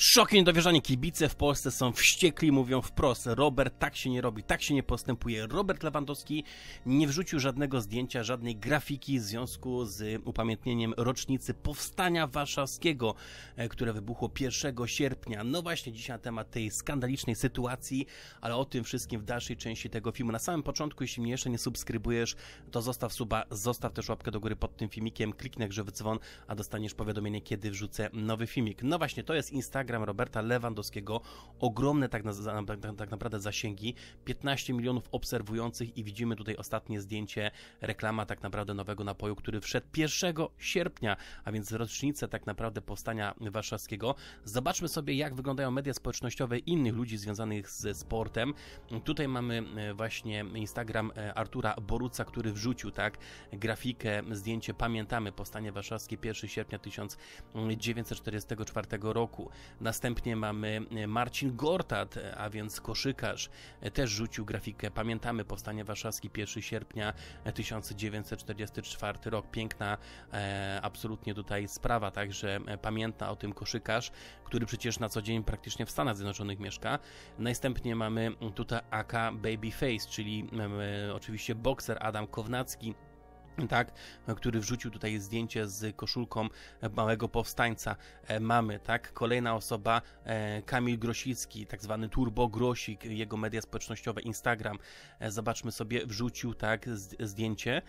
Szok i niedowierzanie. Kibice w Polsce są wściekli, mówią wprost. Robert tak się nie robi, tak się nie postępuje. Robert Lewandowski nie wrzucił żadnego zdjęcia, żadnej grafiki w związku z upamiętnieniem rocznicy powstania warszawskiego, e, które wybuchło 1 sierpnia. No właśnie, dzisiaj na temat tej skandalicznej sytuacji, ale o tym wszystkim w dalszej części tego filmu. Na samym początku, jeśli mnie jeszcze nie subskrybujesz, to zostaw suba, zostaw też łapkę do góry pod tym filmikiem, kliknę grzewy dzwon, a dostaniesz powiadomienie, kiedy wrzucę nowy filmik. No właśnie, to jest Instagram Instagram Roberta Lewandowskiego, ogromne tak, na, tak, tak naprawdę zasięgi, 15 milionów obserwujących i widzimy tutaj ostatnie zdjęcie, reklama tak naprawdę nowego napoju, który wszedł 1 sierpnia, a więc rocznicę tak naprawdę powstania warszawskiego. Zobaczmy sobie, jak wyglądają media społecznościowe innych ludzi związanych ze sportem. Tutaj mamy e, właśnie Instagram e, Artura Boruca, który wrzucił tak grafikę, zdjęcie Pamiętamy powstanie warszawskie 1 sierpnia 1944 roku. Następnie mamy e, Marcin Gortat, e, a więc koszykarz, e, też rzucił grafikę. Pamiętamy powstanie warszawskie 1 sierpnia 1944 rok. Piękna absolutnie tutaj sprawa, także pamiętna o tym koszykarz, który przecież na co dzień praktycznie w Stanach Zjednoczonych mieszka. Następnie mamy tutaj AK Babyface, czyli oczywiście bokser Adam Kownacki tak, który wrzucił tutaj zdjęcie z koszulką małego powstańca. E, mamy, tak, kolejna osoba, e, Kamil Grosicki, tak zwany Turbo Grosik, jego media społecznościowe, Instagram. E, zobaczmy sobie, wrzucił, tak, zdjęcie,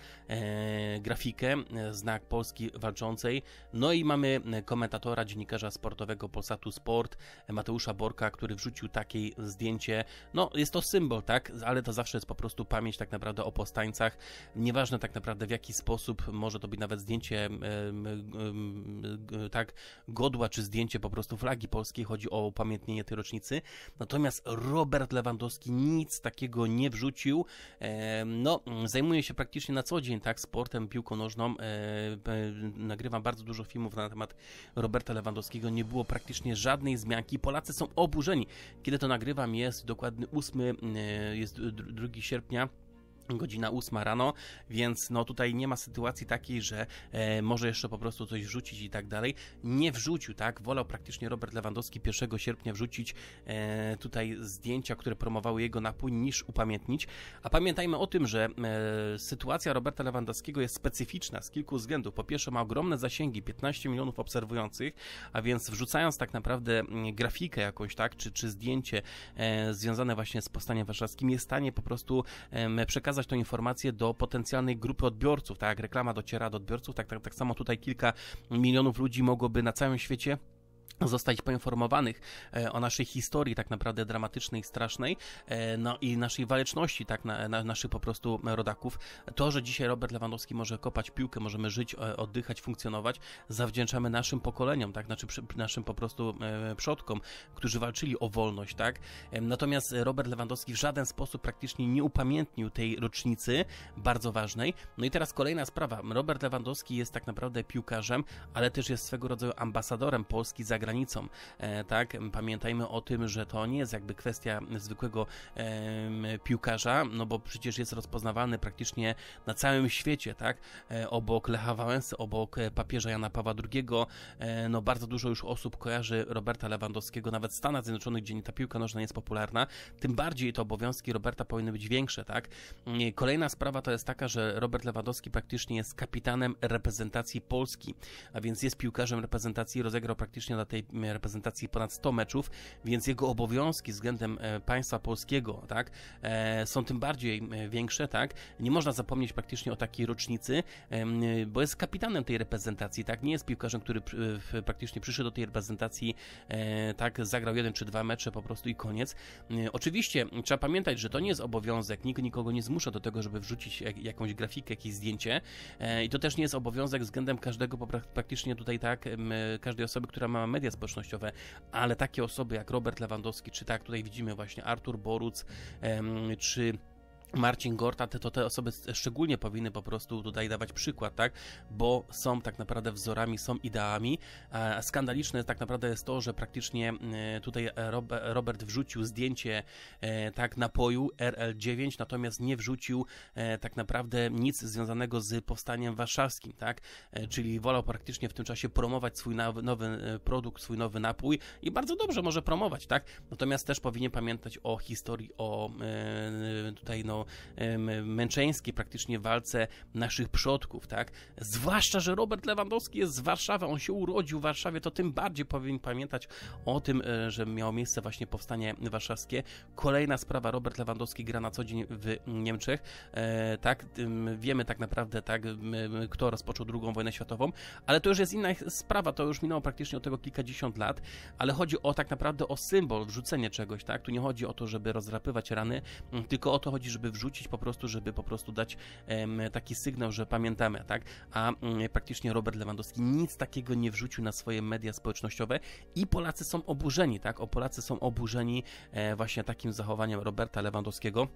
grafikę, znak Polski walczącej. No i mamy komentatora, dziennikarza sportowego Polsatu Sport, Mateusza Borka, który wrzucił takie zdjęcie. No, jest to symbol, tak, ale to zawsze jest po prostu pamięć tak naprawdę o powstańcach. Nieważne tak naprawdę w jaki sposób może to być nawet zdjęcie tak godła, czy zdjęcie po prostu flagi polskiej, chodzi o upamiętnienie tej rocznicy. Natomiast Robert Lewandowski nic takiego nie wrzucił. No, zajmuje się praktycznie na co dzień, tak, sportem, piłką nożną. Nagrywam bardzo dużo filmów na temat Roberta Lewandowskiego. Nie było praktycznie żadnej zmianki. Polacy są oburzeni. Kiedy to nagrywam, jest dokładny 8, jest 2 sierpnia godzina 8 rano, więc no tutaj nie ma sytuacji takiej, że e, może jeszcze po prostu coś wrzucić i tak dalej. Nie wrzucił, tak? Wolał praktycznie Robert Lewandowski 1 sierpnia wrzucić e, tutaj zdjęcia, które promowały jego napój, niż upamiętnić. A pamiętajmy o tym, że e, sytuacja Roberta Lewandowskiego jest specyficzna z kilku względów. Po pierwsze ma ogromne zasięgi, 15 milionów obserwujących, a więc wrzucając tak naprawdę mm, grafikę jakąś, tak, czy, czy zdjęcie e, związane właśnie z powstaniem warszawskim, jest w stanie po prostu przekazać przekazać tą informację do potencjalnej grupy odbiorców, tak? Jak reklama dociera do odbiorców, tak, tak, tak samo tutaj kilka milionów ludzi mogłoby na całym świecie zostać poinformowanych e, o naszej historii tak naprawdę dramatycznej, strasznej, e, no i naszej waleczności, tak, na, na, naszych po prostu rodaków. To, że dzisiaj Robert Lewandowski może kopać piłkę, możemy żyć, e, oddychać, funkcjonować, zawdzięczamy naszym pokoleniom, tak, znaczy naszym po prostu przodkom, którzy walczyli o wolność, tak. Natomiast Robert Lewandowski w żaden sposób praktycznie nie upamiętnił tej rocznicy, bardzo ważnej. No i teraz kolejna sprawa. Robert Lewandowski jest tak naprawdę piłkarzem, ale też jest swego rodzaju ambasadorem Polski za granicą. E, tak, pamiętajmy o tym, że to nie jest jakby kwestia zwykłego piłkarza, no bo przecież jest rozpoznawany praktycznie na całym świecie, tak? E, obok Lecha Wałęsy, obok papieża Jana Pawła II, e, no bardzo dużo już osób kojarzy Roberta Lewandowskiego, nawet w Stanach Zjednoczonych, gdzie ta piłka nożna jest popularna, tym bardziej te obowiązki Roberta powinny być większe, tak? Kolejna sprawa to jest taka, że Robert Lewandowski praktycznie jest kapitanem reprezentacji Polski, a więc jest piłkarzem reprezentacji, rozegrał praktycznie na tej reprezentacji ponad 100 meczów, więc jego obowiązki względem e, państwa polskiego, tak, e, są tym bardziej e, większe, tak. Nie można zapomnieć praktycznie o takiej rocznicy, bo jest kapitanem tej reprezentacji, tak. Nie jest piłkarzem, który praktycznie przyszedł do tej reprezentacji, tak, zagrał jeden czy dwa mecze po prostu i koniec. Oczywiście trzeba pamiętać, że to nie jest obowiązek, nikt nikogo nie zmusza do tego, żeby wrzucić jakąś grafikę, jakieś zdjęcie i to też nie jest obowiązek względem każdego, praktycznie tutaj tak, każdej osoby, która ma media społecznościowe, ale takie osoby jak Robert Lewandowski, czy tak tutaj widzimy właśnie Artur Boruc, czy Marcin Gorta, te, to te osoby szczególnie powinny po prostu tutaj dawać przykład, tak? Bo są tak naprawdę wzorami, są ideami. skandaliczne tak naprawdę jest to, że praktycznie e, tutaj Robert wrzucił zdjęcie e, tak napoju RL9, natomiast nie wrzucił e, tak naprawdę nic związanego z powstaniem warszawskim, tak? Czyli wolał praktycznie w tym czasie promować swój nowy produkt, swój nowy napój i bardzo dobrze może promować, tak? Natomiast też powinien pamiętać o historii, o tutaj no męczeńskiej praktycznie walce naszych przodków, tak? Zwłaszcza, że Robert Lewandowski jest z Warszawy, on się urodził w Warszawie, to tym bardziej powinien pamiętać o tym, e, że miało miejsce właśnie powstanie warszawskie. Kolejna sprawa, Robert Lewandowski gra na co dzień w Niemczech, e, tak? Wiemy tak naprawdę, tak, kto rozpoczął II wojnę światową, ale to już jest inna sprawa, to już minęło praktycznie od tego kilkadziesiąt lat, ale chodzi o tak naprawdę o symbol, wrzucenie czegoś, tak? Tu nie chodzi o to, żeby rozrapywać rany, tylko o to chodzi, żeby wrzucić po prostu, żeby po prostu dać taki sygnał, że pamiętamy, tak? A mm, praktycznie Robert Lewandowski nic takiego nie wrzucił na swoje media społecznościowe i Polacy są oburzeni, tak? O Polacy są oburzeni e, właśnie takim zachowaniem Roberta Lewandowskiego.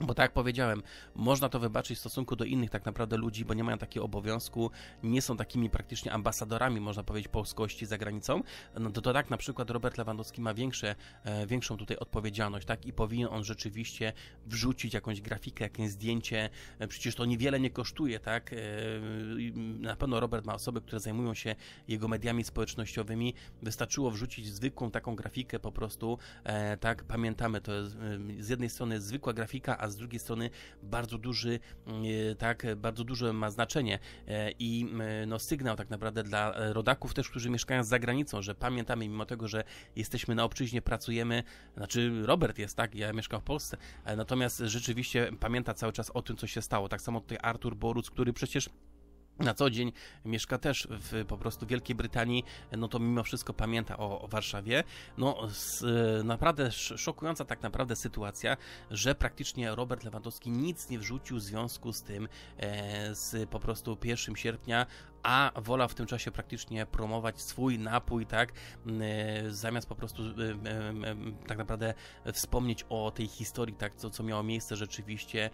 Bo tak jak powiedziałem, można to wybaczyć w stosunku do innych tak naprawdę ludzi, bo nie mają takiego obowiązku, nie są takimi praktycznie ambasadorami, można powiedzieć, polskości za granicą. No to, to tak na przykład Robert Lewandowski ma większe, e, większą tutaj odpowiedzialność, tak? I powinien on rzeczywiście wrzucić jakąś grafikę, jakieś zdjęcie. E, przecież to niewiele nie kosztuje, tak? E, na pewno Robert ma osoby, które zajmują się jego mediami społecznościowymi. Wystarczyło wrzucić zwykłą taką grafikę po prostu, e, tak? Pamiętamy, to jest e, z jednej strony zwykła grafika, a z drugiej strony bardzo duży, e, tak, bardzo duże ma znaczenie e, i no, sygnał tak naprawdę dla rodaków też, którzy mieszkają za granicą, że pamiętamy, mimo tego, że jesteśmy na obczyźnie, pracujemy, znaczy Robert jest, tak, ja mieszkam w Polsce, natomiast rzeczywiście pamięta cały czas o tym, co się stało. Tak samo tutaj Artur Boruc, który przecież na co dzień mieszka też w po prostu Wielkiej Brytanii, no to mimo wszystko pamięta o, o Warszawie. No z, naprawdę szokująca tak naprawdę sytuacja, że praktycznie Robert Lewandowski nic nie wrzucił w związku z tym, e, z po prostu 1 sierpnia, a wola w tym czasie praktycznie promować swój napój, tak, e, zamiast po prostu e, e, tak naprawdę wspomnieć o tej historii, tak, co, co miało miejsce rzeczywiście.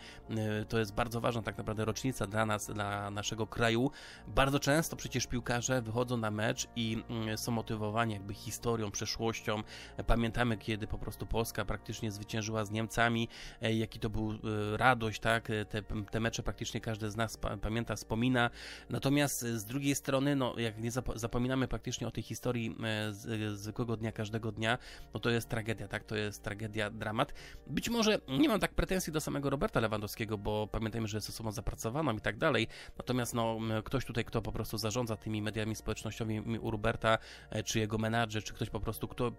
To jest bardzo ważna tak naprawdę rocznica dla nas, dla naszego kraju. Bardzo często przecież piłkarze wychodzą na mecz i są motywowani jakby historią, przeszłością. Pamiętamy, kiedy po prostu Polska praktycznie zwyciężyła z Niemcami, jaki to był radość, tak, te, te mecze praktycznie każdy z nas pamięta, wspomina. Natomiast z drugiej strony, no, jak nie zapominamy praktycznie o tej historii e, z, zwykłego dnia, każdego dnia, no to jest tragedia, tak? To jest tragedia, dramat. Być może nie mam tak pretensji do samego Roberta Lewandowskiego, bo pamiętajmy, że jest osobą zapracowaną i tak dalej. Natomiast, no, ktoś tutaj, kto po prostu zarządza tymi mediami społecznościowymi u Roberta, e, czy jego menadżer, czy ktoś po prostu, kto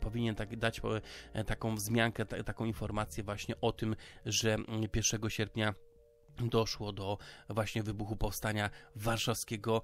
powinien tak, dać e, taką wzmiankę, taką informację właśnie o tym, że 1 sierpnia doszło do właśnie wybuchu powstania warszawskiego,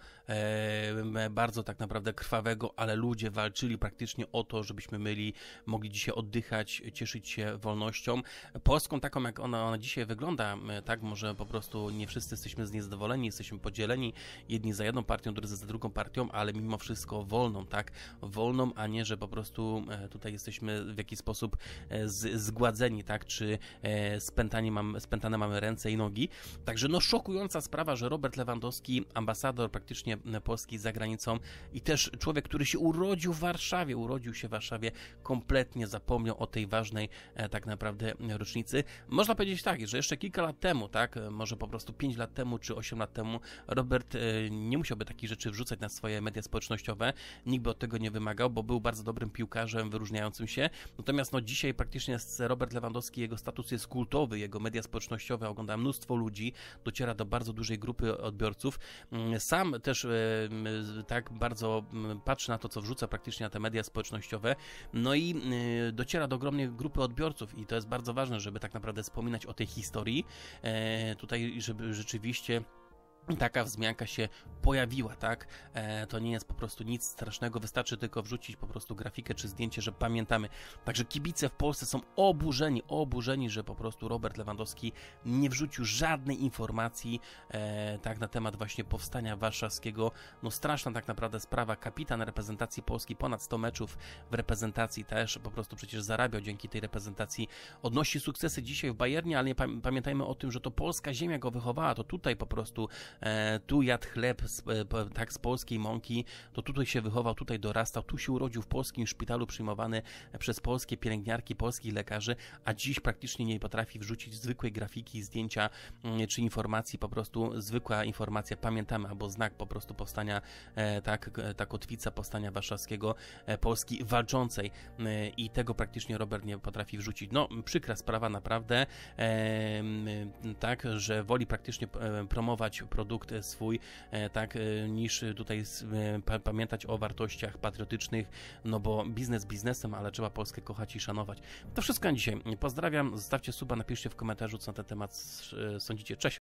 bardzo tak naprawdę krwawego, ale ludzie walczyli praktycznie o to, żebyśmy myli, mogli dzisiaj oddychać, cieszyć się wolnością. Polską taką, jak ona, ona dzisiaj wygląda, tak, może po prostu nie wszyscy jesteśmy z niej zadowoleni, jesteśmy podzieleni, jedni za jedną partią, drudzy za drugą partią, ale mimo wszystko wolną, tak, wolną, a nie, że po prostu e, tutaj jesteśmy w jakiś sposób e, z, zgładzeni, tak, czy e, spętani mam, spętane mamy ręce i nogi, Także no szokująca sprawa, że Robert Lewandowski, ambasador praktycznie Polski za granicą i też człowiek, który się urodził w Warszawie, urodził się w Warszawie, kompletnie zapomniał o tej ważnej e, tak naprawdę rocznicy. Można powiedzieć tak, że jeszcze kilka lat temu, tak, może po prostu 5 lat temu czy 8 lat temu, Robert e, nie musiałby takich rzeczy wrzucać na swoje media społecznościowe, nikt by od tego nie wymagał, bo był bardzo dobrym piłkarzem, wyróżniającym się. Natomiast no dzisiaj praktycznie Robert Lewandowski, jego status jest kultowy, jego media społecznościowe ogląda mnóstwo ludzi, dociera do bardzo dużej grupy odbiorców. Mm, sam też e, tak bardzo patrzy na to, co wrzuca praktycznie na te media społecznościowe, no i e, dociera do ogromnej grupy odbiorców i to jest bardzo ważne, żeby tak naprawdę wspominać o tej historii, e, tutaj, żeby rzeczywiście taka wzmianka się pojawiła, tak? E, to nie jest po prostu nic strasznego, wystarczy tylko wrzucić po prostu grafikę czy zdjęcie, że pamiętamy. Także kibice w Polsce są oburzeni, oburzeni, że po prostu Robert Lewandowski nie wrzucił żadnej informacji e, tak na temat właśnie powstania warszawskiego. No straszna tak naprawdę sprawa. Kapitan reprezentacji Polski, ponad 100 meczów w reprezentacji też po prostu przecież zarabiał dzięki tej reprezentacji. Odnosi sukcesy dzisiaj w Bayernie, ale nie pamiętajmy o tym, że to polska ziemia go wychowała, to tutaj po prostu tu jadł chleb e, tak z polskiej mąki, to tutaj się wychował, tutaj dorastał, tu się urodził w polskim szpitalu przyjmowany przez polskie pielęgniarki, polskich lekarzy, a dziś praktycznie nie potrafi wrzucić zwykłej grafiki, zdjęcia mm, czy informacji, po prostu zwykła informacja, pamiętamy, albo znak po prostu powstania, e, tak, ta kotwica powstania warszawskiego, Polski walczącej i tego praktycznie Robert nie potrafi wrzucić. No, przykra sprawa naprawdę, tak, że woli praktycznie promować produkt swój, e, tak, e, niż tutaj e, pamiętać o wartościach patriotycznych, no bo biznes biznesem, ale trzeba Polskę kochać i szanować. To wszystko na dzisiaj. Pozdrawiam, zostawcie suba, napiszcie w komentarzu, co na ten temat sądzicie. Cześć!